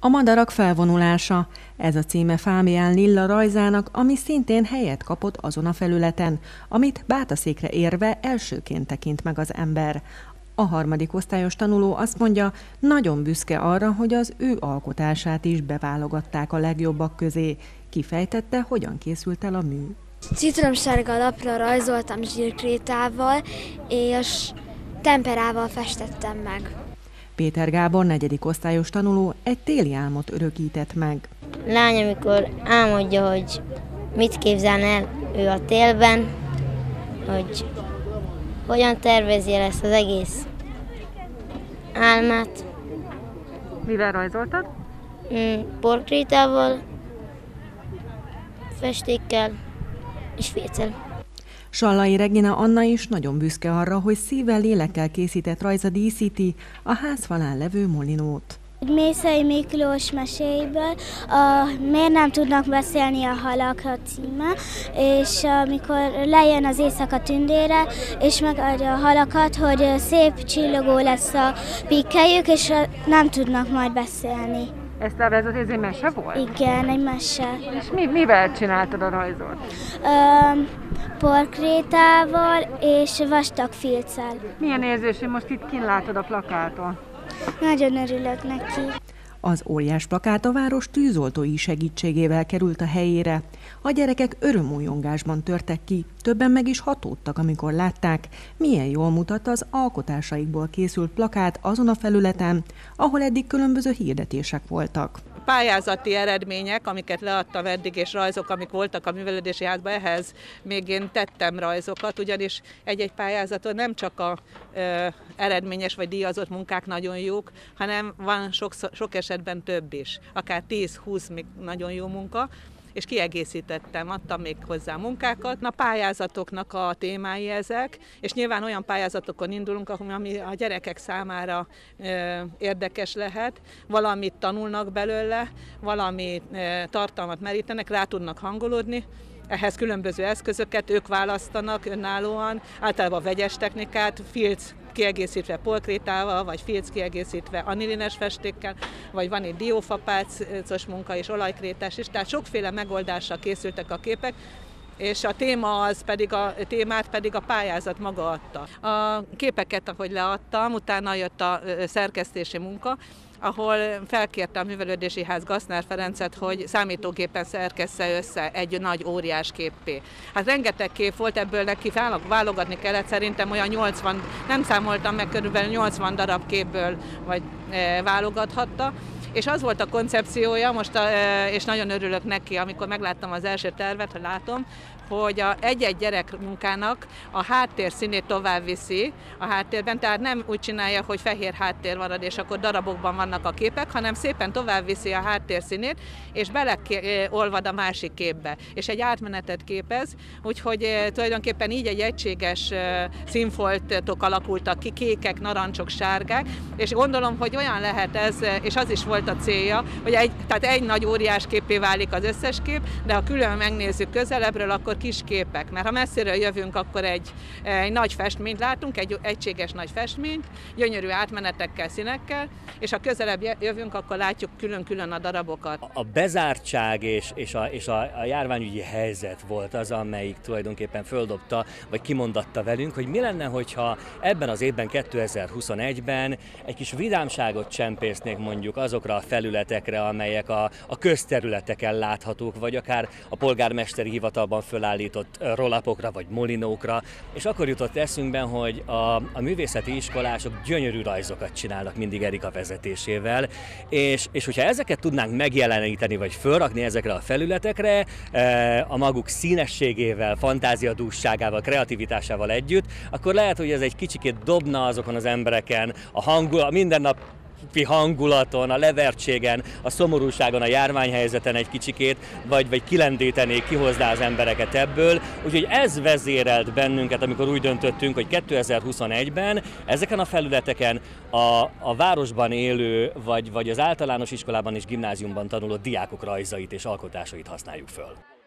A madarak felvonulása. Ez a címe Fámián Lilla rajzának, ami szintén helyet kapott azon a felületen, amit bátaszékre érve elsőként tekint meg az ember. A harmadik osztályos tanuló azt mondja, nagyon büszke arra, hogy az ő alkotását is beválogatták a legjobbak közé. Kifejtette, hogyan készült el a mű. Citromsárga lapra rajzoltam zsírkrétával, és temperával festettem meg. Péter Gábor, negyedik osztályos tanuló, egy téli álmot örökített meg. Lány, amikor álmodja, hogy mit képzel el ő a télben, hogy hogyan tervezi el ezt az egész álmát. Mivel rajzoltad? Mm, portrétával, festékkel és féccel. Sallai Regina Anna is nagyon büszke arra, hogy szívvel lélekkel készített rajza díszíti a házfalán levő molinót. Mészei Miklós meséiből a Miért nem tudnak beszélni a halak a címe, és amikor lejön az éjszaka tündére, és megadja a halakat, hogy szép csillogó lesz a pikkelyük, és nem tudnak majd beszélni. Ezt a rajzot, ez egy mese volt? Igen, egy mese. És mi, mivel csináltad a rajzot? Ö, porkrétával és vastag filccel. Milyen érzés, hogy most itt kint látod a plakáton? Nagyon örülök neki. Az óriás plakát a város tűzoltói segítségével került a helyére. A gyerekek örömújongásban törtek ki, többen meg is hatódtak, amikor látták, milyen jól mutat az alkotásaikból készült plakát azon a felületen, ahol eddig különböző hirdetések voltak. Pályázati eredmények, amiket leadtam eddig, és rajzok, amik voltak a művelődési házban, ehhez még én tettem rajzokat, ugyanis egy-egy pályázaton nem csak a ö, eredményes vagy díjazott munkák nagyon jók, hanem van sok, sok esetben több is, akár 10-20 még nagyon jó munka, és kiegészítettem, adtam még hozzá munkákat. A pályázatoknak a témái ezek, és nyilván olyan pályázatokon indulunk, ami a gyerekek számára érdekes lehet, valamit tanulnak belőle, valami tartalmat merítenek, rá tudnak hangolódni, ehhez különböző eszközöket ők választanak önállóan, általában vegyes technikát, filc kiegészítve polkrétával, vagy filc kiegészítve anilines festékkel, vagy van egy diófapácos munka és olajkrétás is, tehát sokféle megoldással készültek a képek, és a téma az pedig a témát pedig a pályázat maga adta. A képeket, ahogy leadtam, utána jött a szerkesztési munka, ahol felkérte a Művelődési Ház Gasznár Ferencet, hogy számítógépen szerkessze össze egy nagy óriás képpé. Hát rengeteg kép volt, ebből neki válogatni kellett, szerintem olyan 80, nem számoltam meg, körülbelül 80 darab képből vagy e, válogathatta, és az volt a koncepciója, most a, e, és nagyon örülök neki, amikor megláttam az első tervet, hogy látom, hogy a egy-egy gyerek munkának a háttér színét tovább viszi a háttérben, tehát nem úgy csinálja, hogy fehér háttér marad, és akkor darabokban vannak a képek, hanem szépen tovább viszi a háttér színét, és beleolvad a másik képbe, és egy átmenetet képez, úgyhogy tulajdonképpen így egy egységes színfoltok alakultak ki, kékek, narancsok, sárgák, és gondolom, hogy olyan lehet ez, és az is volt a célja, hogy egy, tehát egy nagy óriás képé válik az összes kép, de ha külön megnézzük közelebbről, akkor kis képek, mert ha messziről jövünk, akkor egy, egy nagy festményt látunk, egy egységes nagy festményt, gyönyörű átmenetekkel, színekkel, és ha közelebb jövünk, akkor látjuk külön-külön a darabokat. A bezártság és, és, a, és a, a járványügyi helyzet volt az, amelyik tulajdonképpen földobta, vagy kimondatta velünk, hogy mi lenne, hogyha ebben az évben, 2021-ben egy kis vidámságot csempésznék mondjuk azokra a felületekre, amelyek a, a közterületeken láthatók, vagy akár a polgármesteri hivatalban föl felállított rollapokra vagy molinókra, és akkor jutott eszünkben, hogy a, a művészeti iskolások gyönyörű rajzokat csinálnak mindig Erika vezetésével, és, és hogyha ezeket tudnánk megjeleníteni, vagy fölrakni ezekre a felületekre, e, a maguk színességével, fantáziadúságával, kreativitásával együtt, akkor lehet, hogy ez egy kicsikét dobna azokon az embereken, a hangul, a mindennap hangulaton, a levertségen, a szomorúságon, a járványhelyzeten egy kicsikét, vagy, vagy kilendítenék, kihozná az embereket ebből. Úgyhogy ez vezérelt bennünket, amikor úgy döntöttünk, hogy 2021-ben ezeken a felületeken a, a városban élő, vagy, vagy az általános iskolában és gimnáziumban tanuló diákok rajzait és alkotásait használjuk föl.